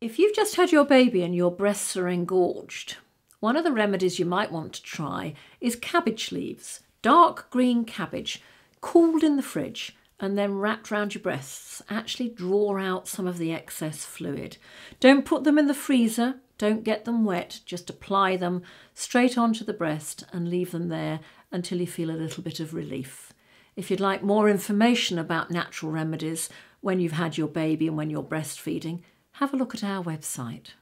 If you've just had your baby and your breasts are engorged, one of the remedies you might want to try is cabbage leaves, dark green cabbage, cooled in the fridge and then wrapped around your breasts. Actually draw out some of the excess fluid. Don't put them in the freezer, don't get them wet, just apply them straight onto the breast and leave them there until you feel a little bit of relief. If you'd like more information about natural remedies when you've had your baby and when you're breastfeeding, have a look at our website.